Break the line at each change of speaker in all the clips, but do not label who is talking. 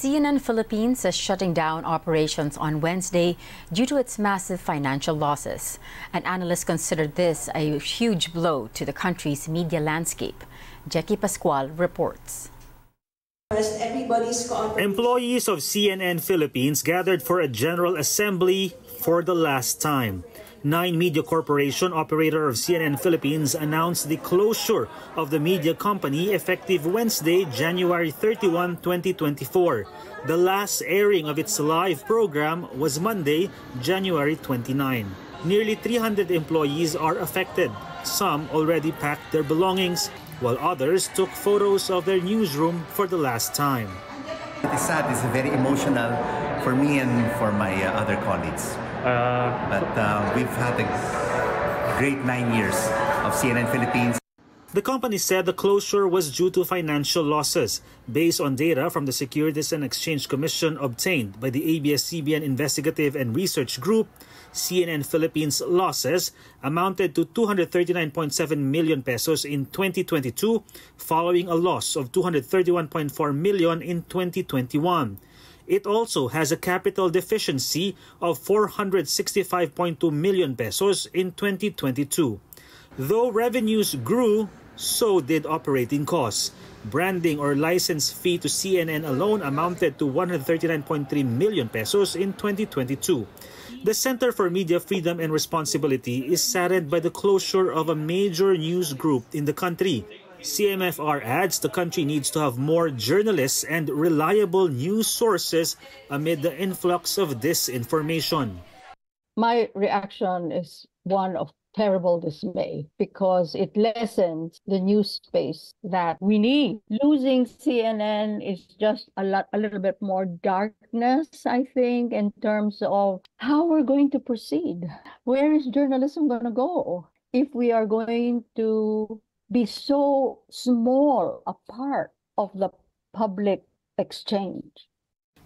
CNN Philippines is shutting down operations on Wednesday due to its massive financial losses. An analyst considered this a huge blow to the country's media landscape. Jekki Pascual reports.
Employees of CNN Philippines gathered for a general assembly for the last time. Nine Media Corporation, operator of CNN Philippines, announced the closure of the media company effective Wednesday, January 31, 2024. The last airing of its live program was Monday, January 29. Nearly 300 employees are affected. Some already packed their belongings, while others took photos of their newsroom for the last time.
It is sad, it's very emotional for me and for my uh, other colleagues. Uh, but uh, we've had a great nine years of CNN Philippines.
The company said the closure was due to financial losses based on data from the Securities and Exchange Commission obtained by the ABS-CBN Investigative and Research Group. CNN Philippines losses amounted to 239.7 million pesos in 2022 following a loss of 231.4 million in 2021. It also has a capital deficiency of 465.2 million pesos in 2022. Though revenues grew, so did operating costs. Branding or license fee to CNN alone amounted to 139.3 million pesos in 2022. The Center for Media Freedom and Responsibility is saddened by the closure of a major news group in the country. CMFR adds the country needs to have more journalists and reliable news sources amid the influx of disinformation.
My reaction is one of terrible dismay because it lessens the news space that we need. Losing CNN is just a lot a little bit more darkness, I think, in terms of how we're going to proceed. Where is journalism gonna go? If we are going to be so small a part of the public exchange.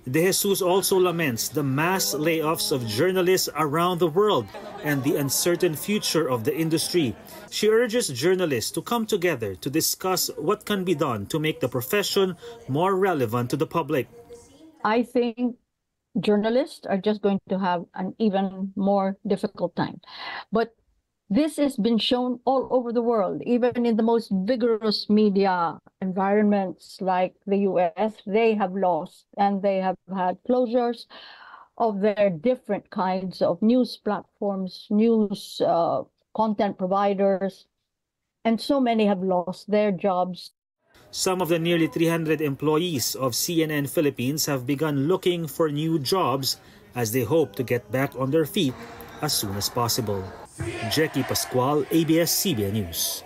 De Jesus also laments the mass layoffs of journalists around the world and the uncertain future of the industry. She urges journalists to come together to discuss what can be done to make the profession more relevant to the public.
I think journalists are just going to have an even more difficult time. But this has been shown all over the world, even in the most vigorous media environments like the US, they have lost and they have had closures of their different kinds of news platforms, news uh, content providers, and so many have lost their jobs.
Some of the nearly 300 employees of CNN Philippines have begun looking for new jobs as they hope to get back on their feet as soon as possible. Jackie Pascual, ABS-CBN News.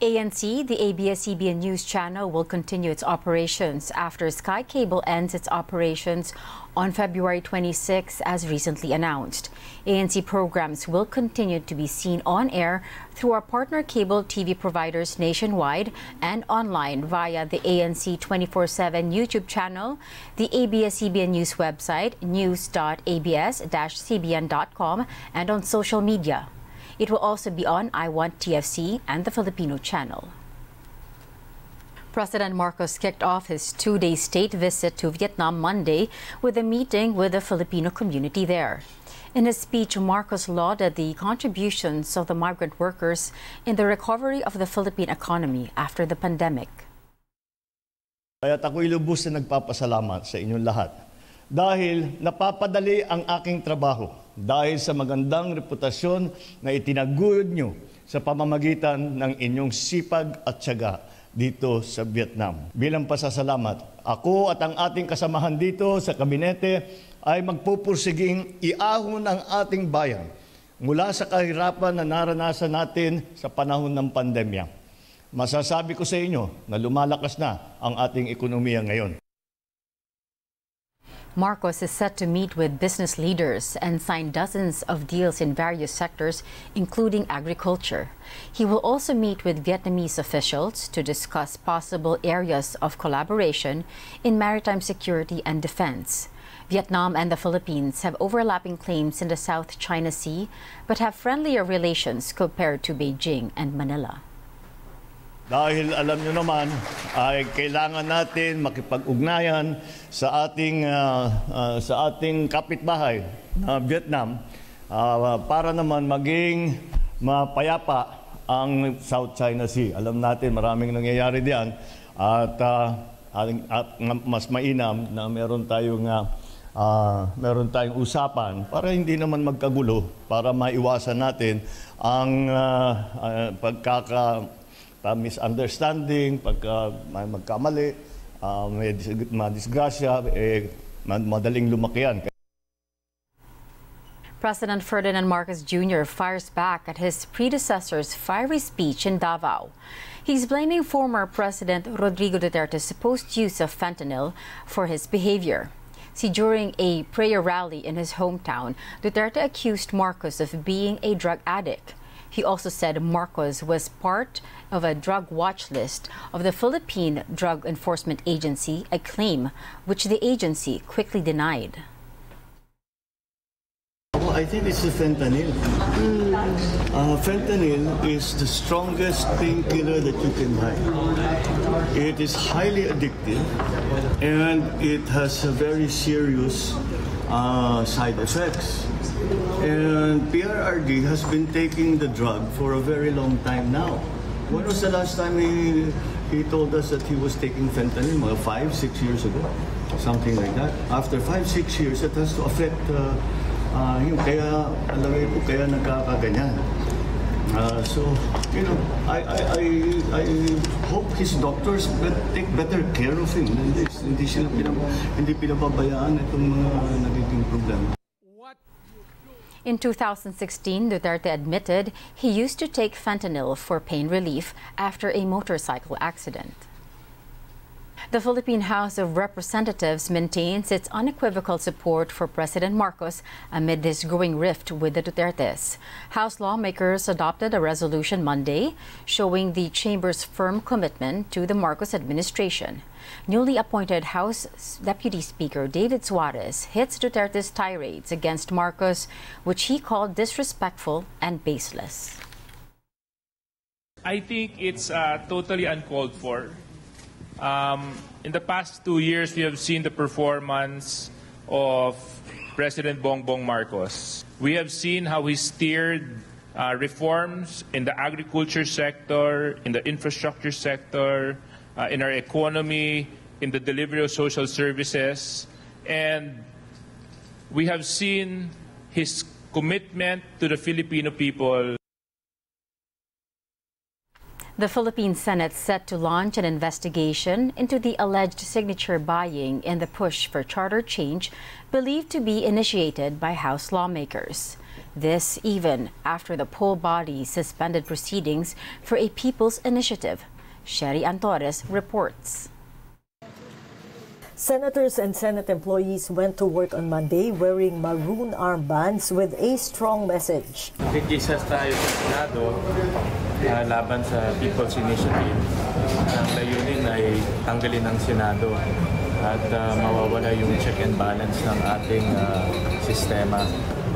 ANC, the ABS-CBN News channel, will continue its operations after Sky Cable ends its operations on February 26 as recently announced. ANC programs will continue to be seen on air through our partner cable TV providers nationwide and online via the ANC 24-7 YouTube channel, the ABS-CBN News website, news.abs-cbn.com, and on social media. It will also be on iWantTFC and the Filipino channel. President Marcos kicked off his two-day state visit to Vietnam Monday with a meeting with the Filipino community there. In his speech, Marcos lauded the contributions of the migrant workers in the recovery of the Philippine economy after the pandemic.
Kaya't ako'y lubos na nagpapasalamat sa inyong lahat dahil napapadali ang aking trabaho dahil sa magandang reputasyon na itinaguyod nyo sa pamamagitan ng inyong sipag at tiyaga dito sa Vietnam. Bilang pasasalamat, ako at ang ating kasamahan dito sa kabinete ay magpupursiging iahon ang ating bayan mula sa kahirapan na naranasan natin sa panahon ng pandemya. Masasabi ko sa inyo na lumalakas na ang ating ekonomiya ngayon.
Marcos is set to meet with business leaders and sign dozens of deals in various sectors, including agriculture. He will also meet with Vietnamese officials to discuss possible areas of collaboration in maritime security and defense. Vietnam and the Philippines have overlapping claims in the South China Sea, but have friendlier relations compared to Beijing and Manila.
Dahil alam nyo naman, ay kailangan natin makipag-ugnayan sa ating uh, uh, sa ating kapitbahay na Vietnam uh, para naman maging mapayapa ang South China Sea. Alam natin maraming nangyayari diyan at, uh, at mas mainam na meron tayong uh, uh, meron tayong usapan para hindi naman magkagulo para maiwasan natin ang uh, uh, pagkaka uh, misunderstanding, pagka uh, magkamali, uh, may madisgrasya, eh, madaling lumakihan.
President Ferdinand Marcos Jr. fires back at his predecessor's fiery speech in Davao. He's blaming former President Rodrigo Duterte's supposed use of fentanyl for his behavior. See, during a prayer rally in his hometown, Duterte accused Marcos of being a drug addict. He also said Marcos was part of a drug watch list of the Philippine Drug Enforcement Agency, a claim which the agency quickly denied.
I think it's the fentanyl. Mm. Uh, fentanyl is the strongest painkiller that you can buy. It is highly addictive and it has a very serious uh, side effects. And PRRD has been taking the drug for a very long time now. When was the last time he, he told us that he was taking fentanyl? Well, five, six years ago. Something like that. After five, six years, it has to affect uh, uh, yun, kaya alam po, kaya nagkakaganyan. Uh, so, you know, I, I, I, I hope his doctors bet, take better care of him. Hindi, hindi sila pinab, hindi pinababayaan itong mga nagiging problema.
In 2016, Duterte admitted he used to take fentanyl for pain relief after a motorcycle accident. The Philippine House of Representatives maintains its unequivocal support for President Marcos amid this growing rift with the Dutertes. House lawmakers adopted a resolution Monday showing the chamber's firm commitment to the Marcos administration. Newly appointed House Deputy Speaker David Suarez hits Duterte's tirades against Marcos, which he called disrespectful and baseless.
I think it's uh, totally uncalled for. Um, in the past two years, we have seen the performance of President Bongbong Marcos. We have seen how he steered uh, reforms in the agriculture sector, in the infrastructure sector, uh, in our economy, in the delivery of social services. And we have seen his commitment to the Filipino people
The Philippine Senate set to launch an investigation into the alleged signature buying in the push for charter change believed to be initiated by House lawmakers. This even after the poll body suspended proceedings for a people's initiative. Sherrie Ann Torres reports.
Senators and Senate employees went to work on Monday wearing maroon armbands with a strong message.
tayo sa Senado uh, laban sa People's Initiative. Ang layunin ay tanggalin ng Senado at uh, mawawala yung check and balance ng ating uh, sistema.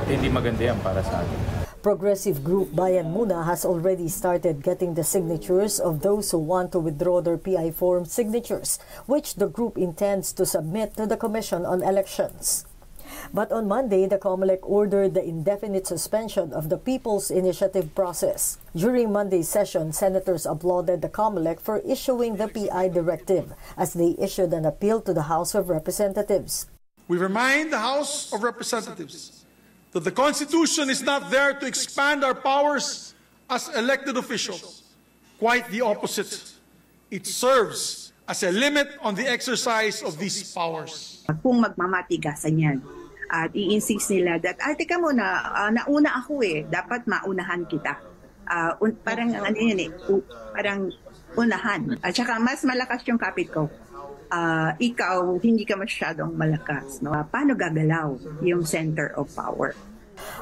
Hindi maganda yan para sa atin.
Progressive group Bayan Muna has already started getting the signatures of those who want to withdraw their PI form signatures, which the group intends to submit to the Commission on Elections. But on Monday, the COMELEC ordered the indefinite suspension of the People's Initiative process. During Monday's session, senators applauded the COMELEC for issuing the PI directive as they issued an appeal to the House of Representatives.
We remind the House of Representatives that the Constitution is not there to expand our powers as elected officials. Quite the opposite. It serves as a limit on the exercise of these powers.
Kung magmamatigasan yan, at i-insist nila that, ah, teka muna, uh, nauna ako eh, dapat maunahan kita. Uh, un, parang ano yun eh, u, parang unahan. At saka mas malakas yung kapit ko. Uh, ikaw, hindi ka masyadong malakas. No? Uh, paano gagalaw yung center of power?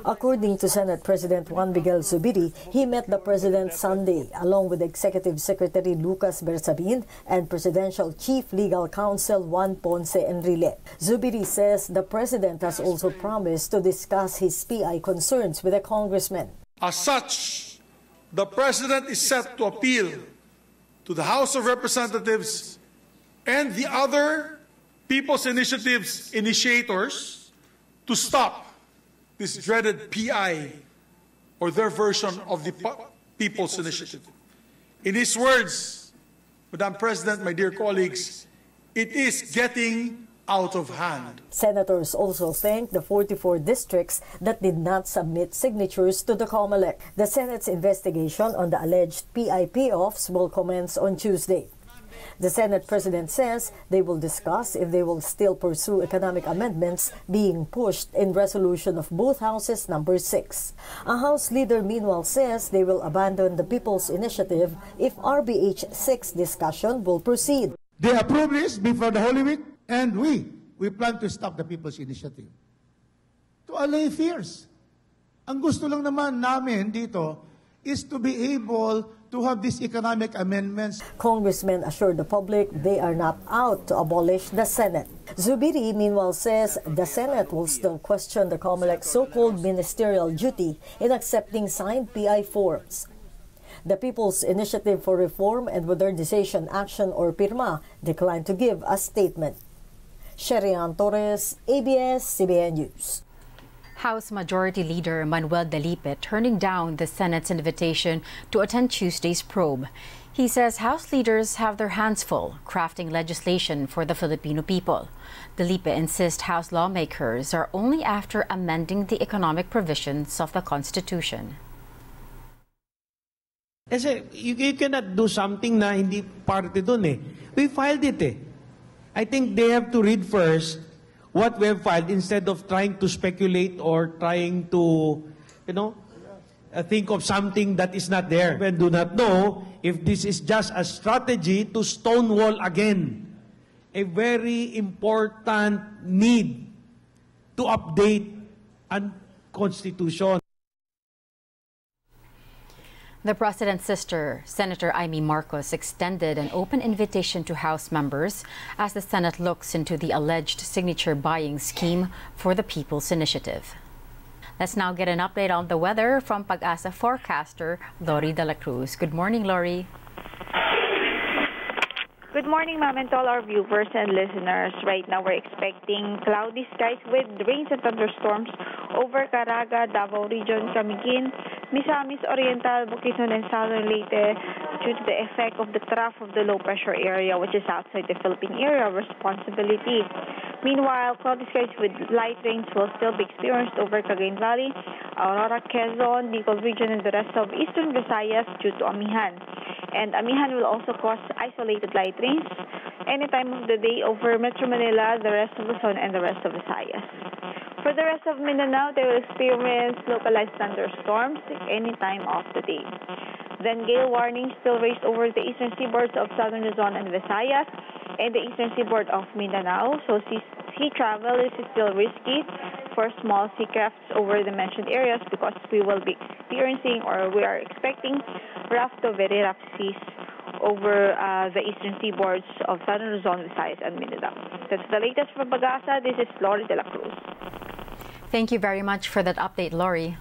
According to Senate President Juan Miguel Zubiri, he met the President Sunday along with Executive Secretary Lucas Bersamin and Presidential Chief Legal Counsel Juan Ponce Enrile. Zubiri says the President has also promised to discuss his PI concerns with the congressman.
As such, the President is set to appeal to the House of Representatives and the other People's Initiatives initiators to stop this dreaded PI or their version of the People's Initiative. In his words, Madam President, my dear colleagues, it is getting out of hand.
Senators also thanked the 44 districts that did not submit signatures to the COMELEC. The Senate's investigation on the alleged PIP offs will commence on Tuesday. The Senate President says they will discuss if they will still pursue economic amendments being pushed in resolution of both houses number 6. A House leader meanwhile says they will abandon the People's Initiative if RBH 6 discussion will proceed.
They approve this before the Holy Week and we, we plan to stop the People's Initiative. To allay fears. Ang gusto lang naman namin dito is to be able to have these economic amendments.
Congressmen assure the public they are not out to abolish the Senate. Zubiri, meanwhile, says the Senate will still question the COMELEC's so-called ministerial duty in accepting signed PI forms. The People's Initiative for Reform and Modernization Action, or PIRMA, declined to give a statement. Sherrie Ann Torres, ABS-CBN News.
House Majority Leader Manuel Dalipe turning down the Senate's invitation to attend Tuesday's probe. He says House leaders have their hands full crafting legislation for the Filipino people. Dalipe insists House lawmakers are only after amending the economic provisions of the Constitution.
Kasi you, you cannot do something na hindi parte dun eh. We filed it eh. I think they have to read first what we have filed instead of trying to speculate or trying to, you know, uh, think of something that is not there. We do not know if this is just a strategy to stonewall again a very important need to update a constitution.
The president's sister, Senator Imee Marcos, extended an open invitation to House members as the Senate looks into the alleged signature buying scheme for the People's Initiative. Let's now get an update on the weather from Pag-asa forecaster Lori De La Cruz. Good morning, Lori.
Good morning, ma'am, and to all our viewers and listeners. Right now, we're expecting cloudy skies with rains and thunderstorms over Caraga, Davao Region, Camiguin, Misamis uh, Oriental, Bukidnon, and Southern Leyte due to the effect of the trough of the low pressure area, which is outside the Philippine area of responsibility. Meanwhile, cloudy skies with light rains will still be experienced over Cagayan Valley, Aurora, Quezon, Bicol Region, and the rest of eastern Visayas due to Amihan. And Amihan will also cause isolated light rains any time of the day over Metro Manila, the rest of Luzon, and the rest of Visayas. For the rest of Mindanao, they will experience localized thunderstorms any time of the day. Then gale warnings still raised over the eastern seaboards of southern Luzon and Visayas and the eastern seaboard of Mindanao. So sea, sea travel is still risky for small sea crafts over the mentioned areas because we will be experiencing or we are expecting rough to very rough seas over uh, the eastern seaboards of southern Luzon, Visayas, and Mindanao. That's the latest from Pag-asa. This is Lori De La Cruz.
Thank you very much for that update, Lori.